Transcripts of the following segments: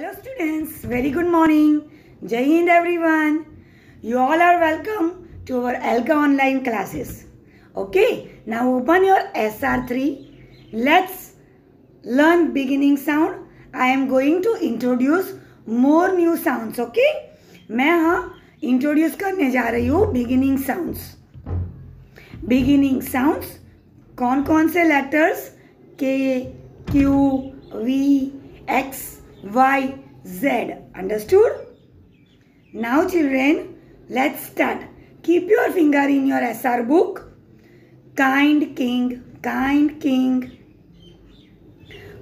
Hello students very good morning जय Hind everyone you all are welcome to our एल्का online classes okay now open your S R three let's learn beginning sound I am going to introduce more new sound okay मैं हाँ introduce करने जा रही हूँ beginning sounds beginning sounds कौन कौन से letters K Q V X Y, Z. Understood? Now children, let's start. Keep your finger in your SR book. Kind king, kind king.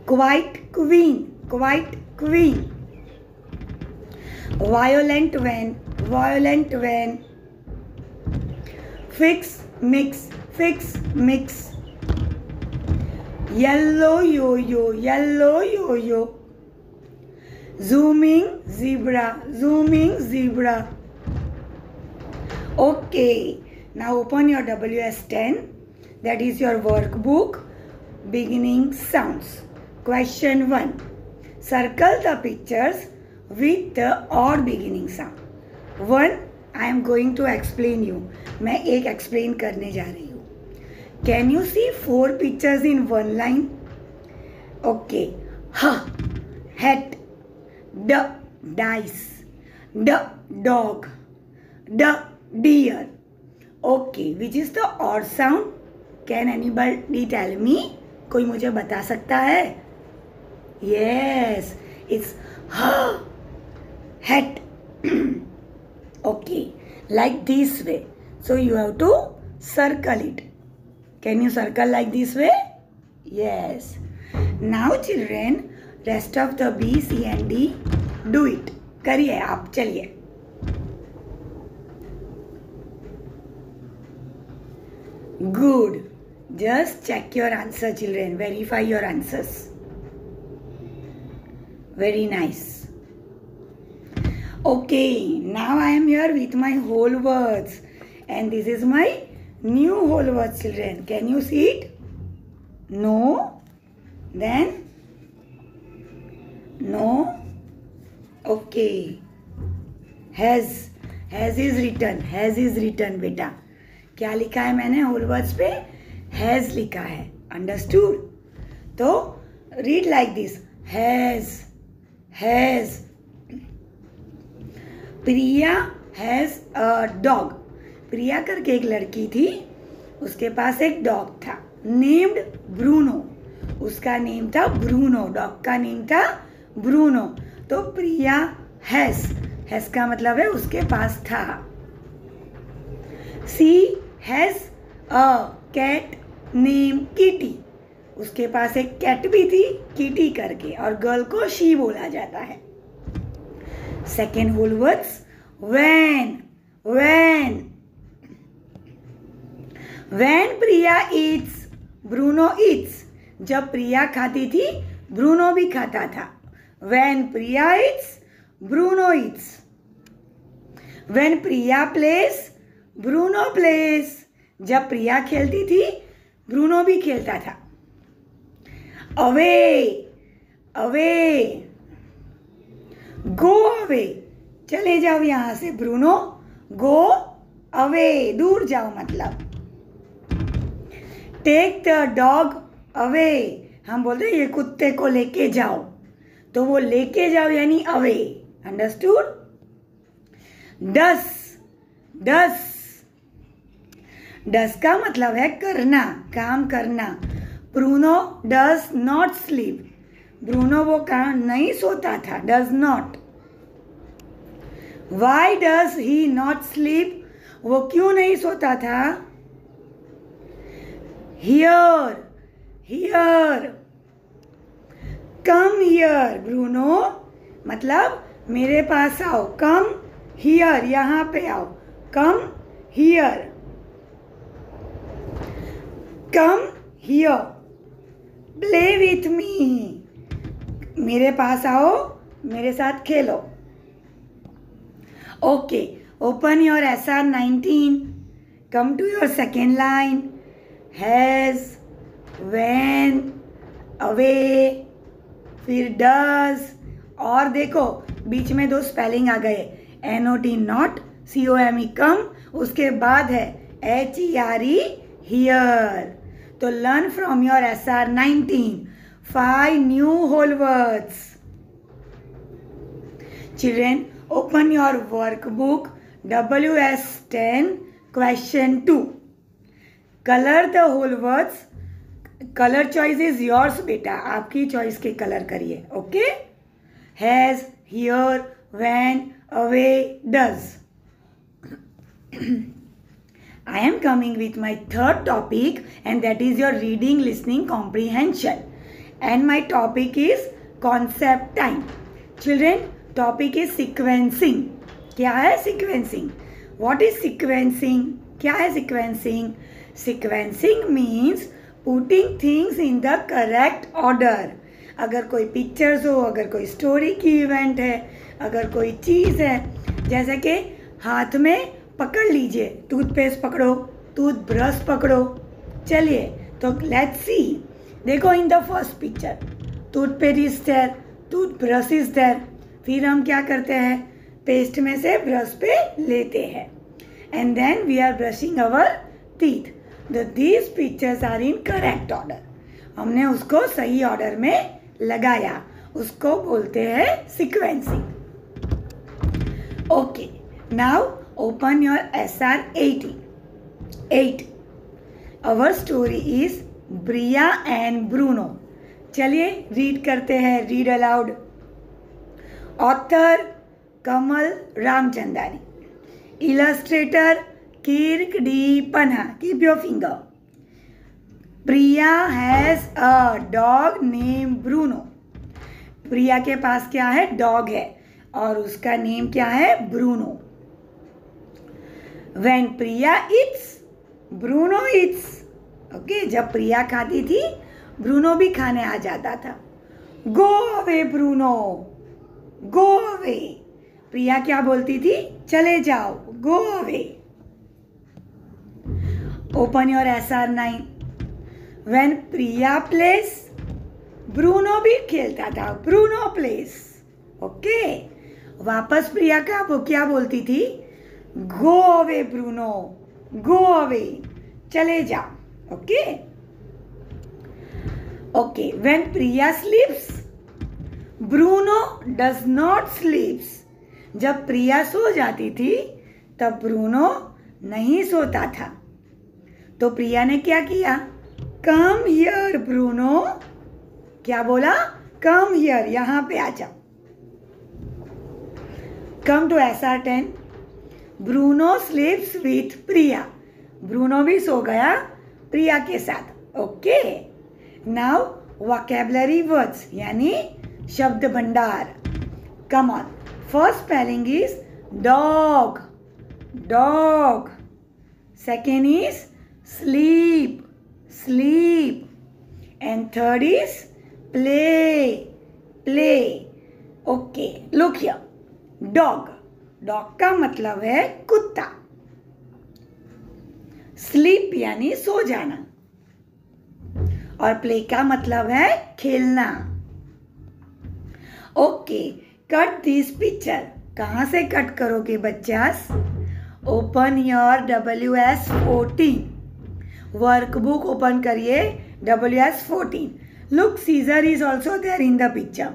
Quiet queen, quiet queen. Violent when, violent when. Fix, mix, fix, mix. Yellow yo-yo, yellow yo-yo. zooming zebra zooming zebra okay now open your ws10 that is your workbook beginning sounds question 1 circle the pictures with the odd beginning sound one i am going to explain you मैं एक explain करने जा रही हूँ can you see four pictures in one line okay ह hate ड dice ड dog ड deer okay which is the odd sound can anybody tell me कोई मुझे बता सकता है यस इट्स ह hat okay like this way so you have to circle it can you circle like this way yes now children rest of the b c and d do it करिए आप, चलिए। Good just check your answer children verify your answers very nice okay now I am your with my whole words and this is my new whole word children can you see it no then no. Okay. Has. Has is written. Has is written, बेटा। क्या लिखा है मैंने whole words पे? Has लिखा है। Understood तो read like this has has Priya has a dog Priya करके एक लड़की थी। उसके पास एक डॉग था। नेम्ड ब्रूनो उसका नेम था ब्रूनो डॉग का नेम था ब्रूनो तो प्रिया हैस हैस का मतलब है उसके पास था। She has a cat name Kitty. उसके पास एक कैट भी थी, किटी करके, और गर्ल को शी बोला जाता है। Second whole words when when. when priya eats bruno eats जब प्रिया खाती थी, ब्रूनो भी खाता था। When priya eats, bruno eats. When priya plays, bruno plays. जब प्रिया खेलती थी, ब्रूनो भी खेलता था। अवे अवे गो अवे चले जाओ यहाँ से, ब्रूनो. गो अवे दूर जाओ मतलब। टेक द डॉग अवे हम बोलते ये कुत्ते को लेके जाओ। तो वो लेके जाओ यानी अवे अंडरस्टूड डस डस डस का मतलब है करना, काम करना. Bruno does not sleep Bruno वो काम नहीं सोता था does not why does he not sleep वो क्यों नहीं सोता था? Here here come here Bruno मतलब मेरे पास आओ। कम हियर यहाँ पे आओ। Come here come here play with me मेरे पास आओ, मेरे साथ खेलो। Okay open your S R nineteen come to your second line has when away फिर डज। और देखो, बीच में दो स्पेलिंग आ गए। N O T not C O M E come उसके बाद है H E R E here तो learn from your S R nineteen five new whole words children open your workbook W S ten question two colour the whole words colour choice is yours बेटा। आपकी choice के colour करिए okay has here when away does I am coming with my third topic and that is your reading listening comprehension and my topic is concept time children topic is sequencing क्या है sequencing what is sequencing क्या है sequencing sequencing means putting things in the correct order अगर कोई pictures हो, अगर कोई story की इवेंट है, अगर कोई चीज़ है, जैसे कि हाथ में पकड़ लीजिए टूथपेस्ट पकड़ो टूथ ब्रश पकड़ो। चलिए तो लेट्स सी देखो in the first picture toothpaste is there toothbrush is there फिर हम क्या करते हैं? पेस्ट में से ब्रश पे लेते हैं। And then we are brushing our teeth these pictures are in correct order हमने उसको सही ऑर्डर में लगाया। उसको बोलते हैं sequencing okay now open your S R eighty eight our story is Priya and Bruno चलिए रीड करते हैं read aloud author Kamal Ramchandani illustrator Kirk D. Keep your finger. Priya has a dog named Bruno. Priya के पास क्या है? Dog है, और उसका नेम क्या है? Bruno when Priya it's Bruno it's okay जब प्रिया खाती थी ब्रूनो भी खाने आ जाता था. Go away Bruno go away Priya क्या बोलती थी? चले जाओ. Go away open R nine when Priya plays Bruno भी खेलता था ब्रूनो प्लेस ओके वापस प्रिया का, वो क्या बोलती थी? Go away Bruno go away चले जाओ okay okay when Priya sleeps Bruno does not sleeps जब प्रिया सो जाती थी, तब ब्रूनो नहीं सोता था। तो प्रिया ने क्या किया? Come here, Bruno. क्या बोला? कम हियर, यहाँ पे आ जाओ come to S R ten. Bruno sleeps with Priya. Bruno भी सो गया? प्रिया के साथ। ओके। नाउ वोकेबलरी वर्ड्स यानी शब्द भंडार। Come on first spelling is dog dog second is sleep, sleep. And third is play, play. Okay, look here. Dog. Dog का मतलब है कुत्ता स्लीप यानी सो जाना और प्ले का मतलब है खेलना ओके कट दिस पिक्चर कहाँ से कट करोगे बच्चास open your W S fourteen workbook open करिए W S fourteen look scissor is also there in the picture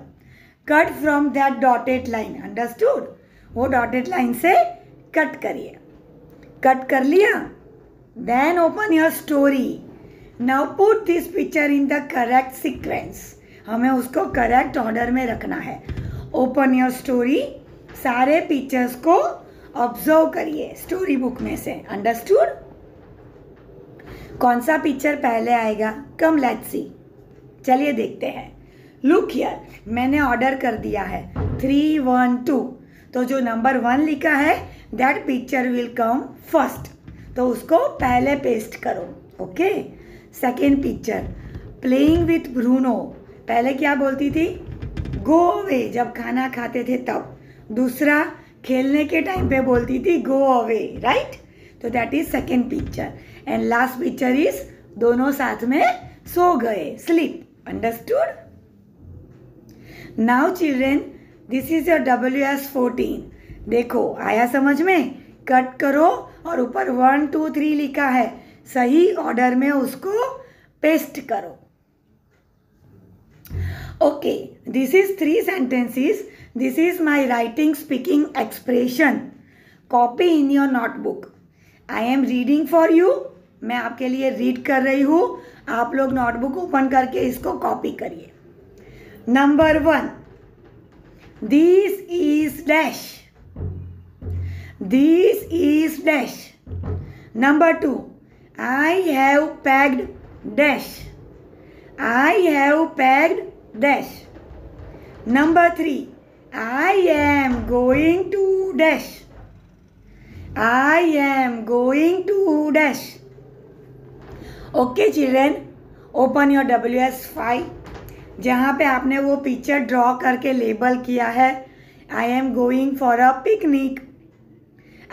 cut from that dotted line understood वो डॉटेड लाइन से cut करिए cut कर लिया? Then open your story now put this picture in the correct sequence हमें उसको correct order में रखना है. ओपन योर स्टोरी सारे पिक्चर्स को ऑब्ज़र्व करिए स्टोरी बुक में से. अंडरस्टूड कौन सा पिक्चर पहले आएगा? कम लेट्स सी चलिए देखते हैं। लुक हियर मैंने ऑर्डर कर दिया है। थ्री वन टू तो जो नंबर वन लिखा है that picture will come first तो उसको पहले पेस्ट करो। Okay second picture playing with Bruno पहले क्या बोलती थी? गो अवे जब खाना खाते थे तब। दूसरा, खेलने के टाइम पे बोलती थी गो अवे राइट तो that is second picture and last picture is दोनों साथ में सो गए sleep understood now children this is your W S fourteen देखो, आया समझ में? कट करो और ऊपर वन टू थ्री लिखा है। सही ऑर्डर में उसको पेस्ट करो। Okay this is three sentences this is my writing speaking expression copy in your notebook I am reading for you मैं आपके लिए रीड कर रही हूँ। आप लोग नोटबुक ओपन करके इसको कॉपी करिए। Number one this is dash this is dash number two I have packed dash I have packed dash number three I am going to dash going to dash okay children open your W S five जहाँ पे आपने वो picture draw करके label किया है. I am going for a picnic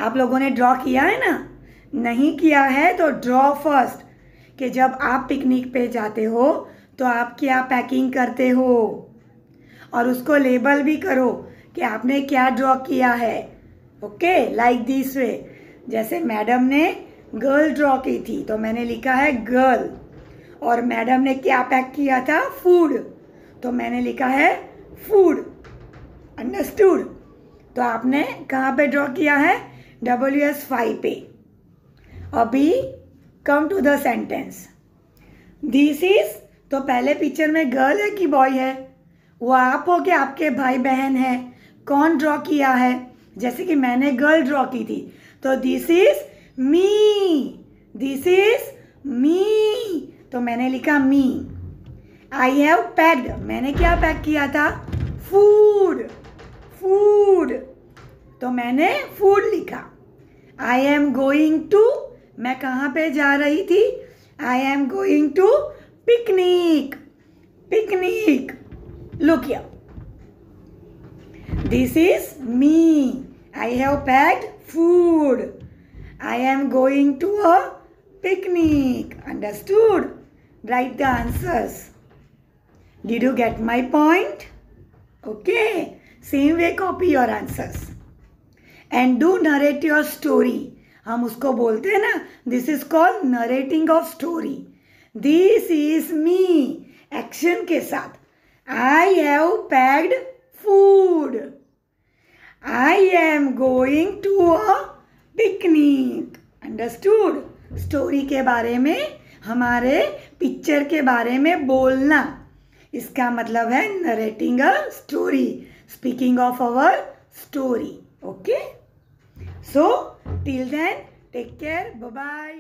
आप लोगों ने ड्रॉ किया है ना? नहीं किया है तो ड्रॉ फ़र्स्ट कि जब आप पिकनिक पे जाते हो तो आप क्या पैकिंग करते हो? और उसको लेबल भी करो कि आपने क्या ड्रॉ किया है. ओके लाइक दिस वे जैसे मैडम ने गर्ल ड्रॉ की थी तो मैंने लिखा है गर्ल और मैडम ने क्या पैक किया था? फ़ूड तो मैंने लिखा है फ़ूड अंडरस्टूड तो आपने कहाँ पे ड्रॉ किया है? डब्ल्यू एस फाइव पे. अभी come to the sentence this is तो पहले पिक्चर में गर्ल है कि बॉय है? वो आप हो कि आपके भाई बहन है? कौन ड्रॉ किया है? जैसे कि मैंने गर्ल ड्रॉ की थी। तो this is me this is me तो मैंने लिखा मी आई हैव पैक्ड मैंने क्या पैक किया था? फ़ूड फ़ूड तो मैंने फ़ूड लिखा। आई एम गोइंग टू मैं कहाँ पे जा रही थी? I am going to picnic picnic look या this is me I have packed food I am going to a picnic. Understood? Write the answers. Did you get my point? Okay. Same way copy your answers. And do narrate your story. हम उसको बोलते हैं ना this is called narrating of story this is me action के साथ I have packed food I am going to a picnic understood story के बारे में, हमारे पिक्चर के बारे में बोलना। इसका मतलब है narrating a story speaking of our story okay so till then take care bye